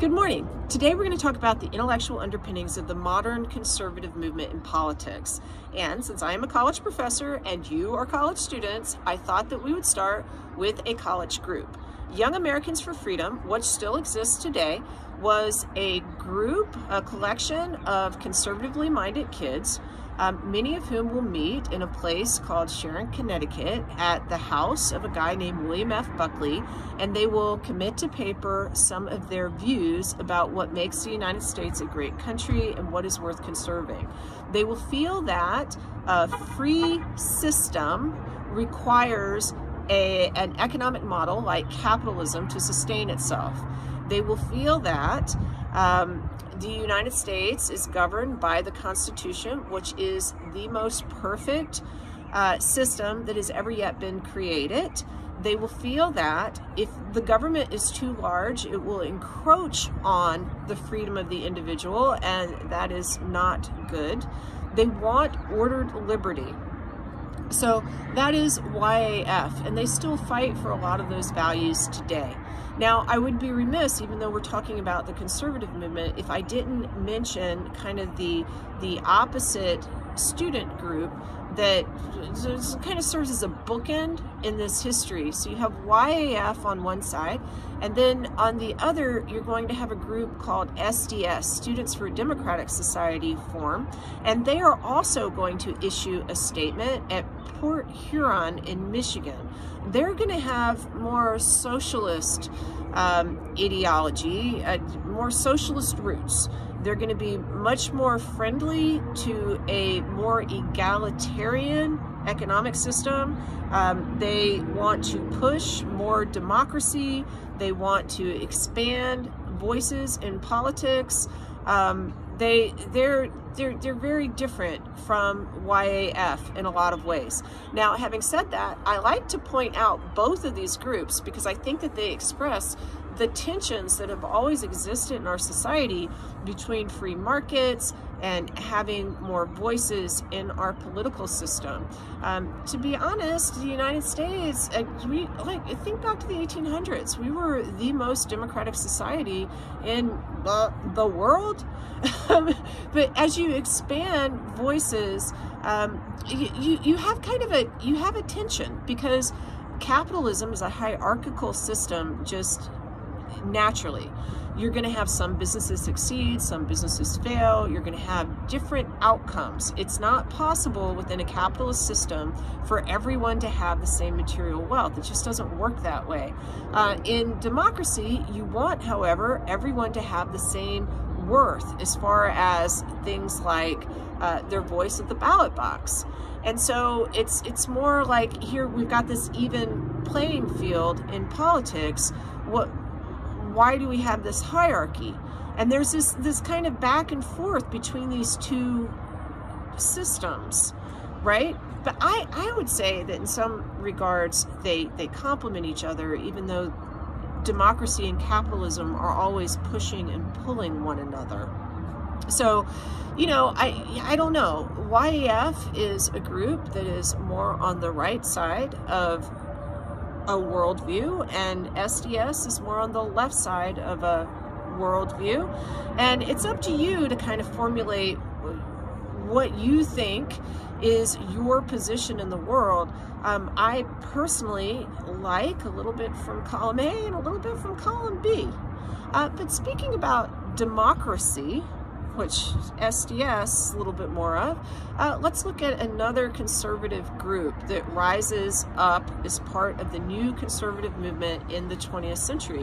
Good morning. Today we're going to talk about the intellectual underpinnings of the modern conservative movement in politics. And since I am a college professor and you are college students, I thought that we would start with a college group. Young Americans for Freedom, which still exists today, was a group, a collection of conservatively minded kids um, many of whom will meet in a place called Sharon, Connecticut at the house of a guy named William F. Buckley, and they will commit to paper some of their views about what makes the United States a great country and what is worth conserving. They will feel that a free system requires a, an economic model like capitalism to sustain itself. They will feel that um, the United States is governed by the Constitution, which is the most perfect uh, system that has ever yet been created. They will feel that if the government is too large, it will encroach on the freedom of the individual, and that is not good. They want ordered liberty. So that is YAF, and they still fight for a lot of those values today. Now, I would be remiss, even though we're talking about the conservative movement, if I didn't mention kind of the, the opposite student group that kind of serves as a bookend in this history. So you have YAF on one side, and then on the other, you're going to have a group called SDS, Students for a Democratic Society form, and they are also going to issue a statement at Port Huron in Michigan. They're going to have more socialist um, ideology, uh, more socialist roots. They're going to be much more friendly to a more egalitarian economic system. Um, they want to push more democracy. They want to expand voices in politics. Um, they they're they're they're very different from YAF in a lot of ways. Now, having said that, I like to point out both of these groups because I think that they express the tensions that have always existed in our society between free markets and having more voices in our political system. Um, to be honest, the United States, uh, we like think back to the 1800s. We were the most democratic society in uh, the world. but as you expand voices, um, you, you, you have kind of a you have a tension because capitalism is a hierarchical system just naturally. You're going to have some businesses succeed, some businesses fail. You're going to have different outcomes. It's not possible within a capitalist system for everyone to have the same material wealth. It just doesn't work that way. Uh, in democracy, you want, however, everyone to have the same worth as far as things like uh, their voice at the ballot box. And so it's it's more like here we've got this even playing field in politics. What why do we have this hierarchy? And there's this, this kind of back and forth between these two systems, right? But I, I would say that in some regards, they, they complement each other, even though democracy and capitalism are always pushing and pulling one another. So, you know, I, I don't know. YAF is a group that is more on the right side of a worldview, and SDS is more on the left side of a worldview. And it's up to you to kind of formulate what you think is your position in the world. Um, I personally like a little bit from column A and a little bit from column B. Uh, but speaking about democracy, which SDS a little bit more of, uh, let's look at another conservative group that rises up as part of the new conservative movement in the 20th century.